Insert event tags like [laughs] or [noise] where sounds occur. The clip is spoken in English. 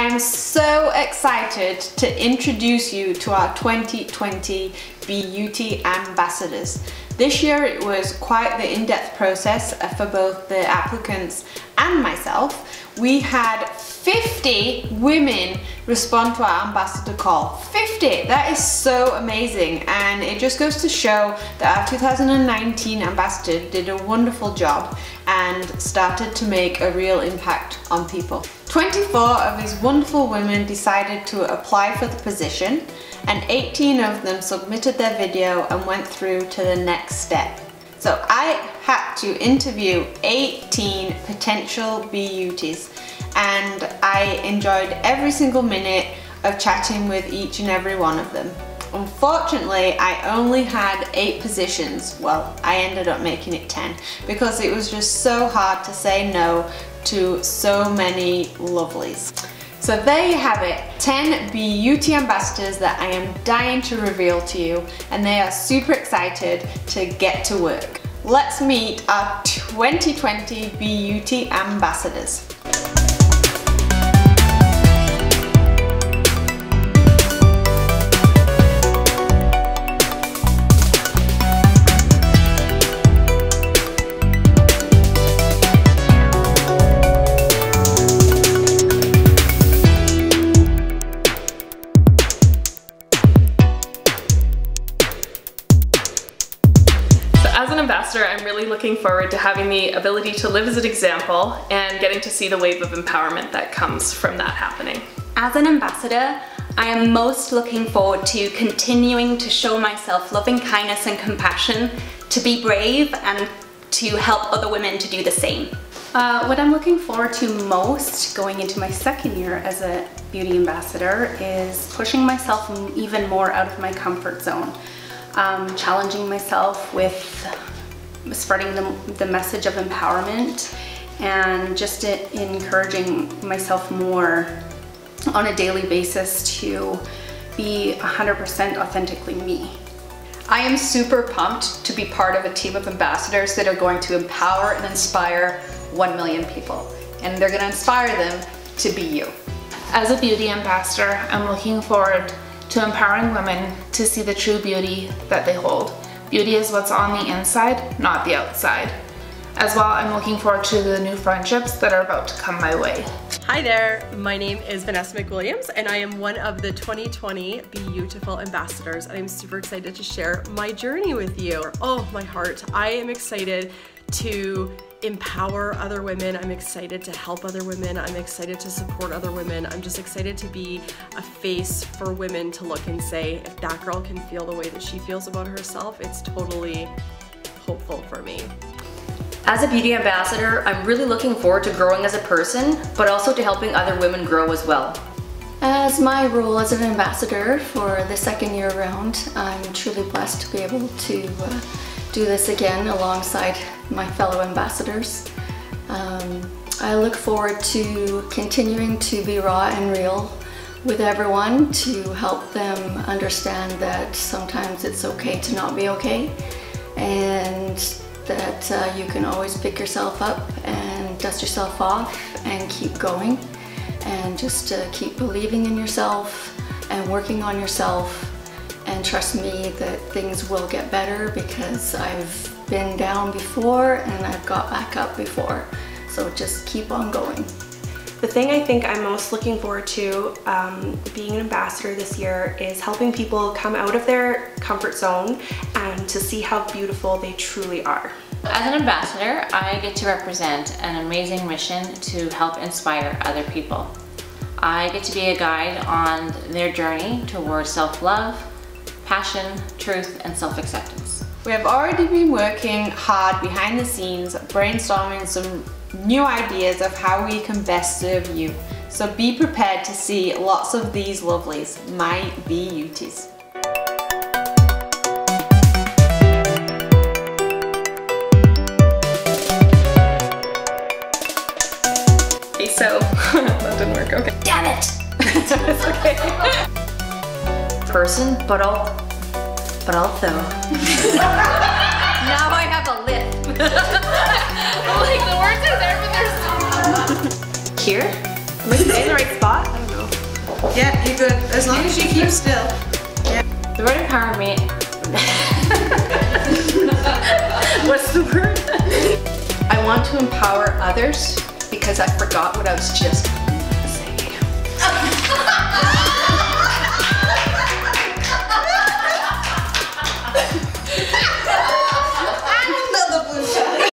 I am so excited to introduce you to our 2020 BeYOUty Ambassadors. This year it was quite the in-depth process uh, for both the applicants and myself. We had 50 women respond to our ambassador call. 50! That is so amazing and it just goes to show that our 2019 ambassador did a wonderful job and started to make a real impact on people. 24 of these wonderful women decided to apply for the position and 18 of them submitted their video and went through to the next step. So I had to interview 18 potential beauties and I enjoyed every single minute of chatting with each and every one of them. Unfortunately, I only had eight positions. Well, I ended up making it 10 because it was just so hard to say no to so many lovelies. So there you have it, 10 beYOUty ambassadors that I am dying to reveal to you and they are super excited to get to work. Let's meet our 2020 beYOUty ambassadors. Ambassador, I'm really looking forward to having the ability to live as an example and getting to see the wave of empowerment that comes from that happening. As an ambassador, I am most looking forward to continuing to show myself loving kindness and compassion, to be brave and to help other women to do the same. Uh, what I'm looking forward to most going into my second year as a beYOUty ambassador is pushing myself even more out of my comfort zone. Um, challenging myself with spreading the, the message of empowerment and just encouraging myself more on a daily basis to be 100% authentically me. I am super pumped to be part of a team of ambassadors that are going to empower and inspire 1 million people. And they're going to inspire them to be you. As a beYOUty ambassador, I'm looking forward to empowering women to see the true beauty that they hold. Beauty is what's on the inside, not the outside. As well, I'm looking forward to the new friendships that are about to come my way. Hi there, my name is Vanessa McWilliams and I am one of the 2020 Beautiful Ambassadors and I'm super excited to share my journey with you. Oh, my heart. I am excited to empower other women. I'm excited to help other women. I'm excited to support other women. I'm just excited to be a face for women to look and say, if that girl can feel the way that she feels about herself, it's totally hopeful for me. As a beYOUty ambassador, I'm really looking forward to growing as a person, but also to helping other women grow as well. As my role as an ambassador for the second year round, I'm truly blessed to be able to uh, do this again alongside my fellow ambassadors. Um, I look forward to continuing to be raw and real with everyone to help them understand that sometimes it's okay to not be okay and that uh, you can always pick yourself up and dust yourself off and keep going and just uh, keep believing in yourself and working on yourself and trust me that things will get better because I've been down before and I've got back up before. So just keep on going. The thing I think I'm most looking forward to um, being an ambassador this year is helping people come out of their comfort zone and to see how beautiful they truly are. As an ambassador, I get to represent an amazing mission to help inspire other people. I get to be a guide on their journey towards self-love, passion, truth, and self-acceptance. We have already been working hard behind the scenes, brainstorming some new ideas of how we can best serve you. So be prepared to see lots of these lovelies, my beauties. Okay, so [laughs] that didn't work. Okay. Damn it! [laughs] it's okay. [laughs] Person, but all, but also. now I have a list. [laughs] like the words are there, but they're so. [laughs] Here? Am I in the right spot? I don't know. Yeah, you're good. As long as you keep still. Yeah. The word empowerment. [laughs] What's the word? I want to empower others because I forgot what I was just